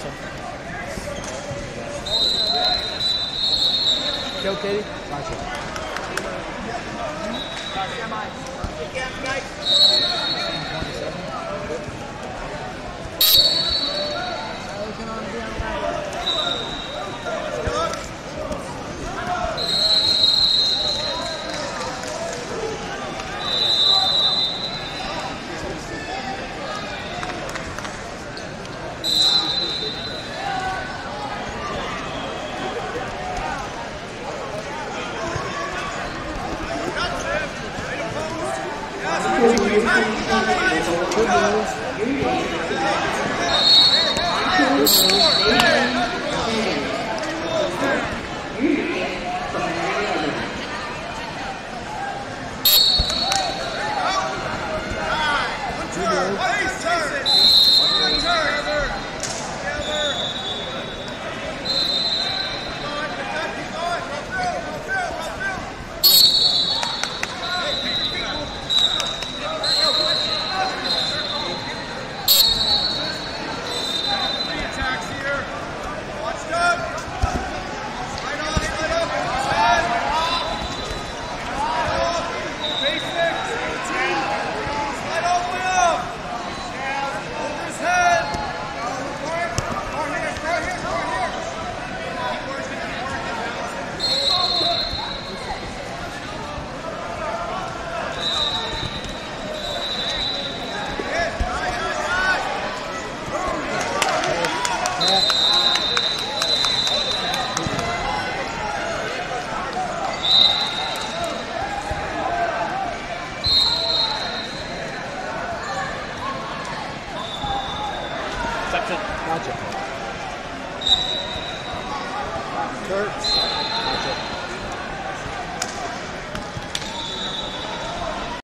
Gotcha. Kill Katie? Section. Gotcha. Kurtz.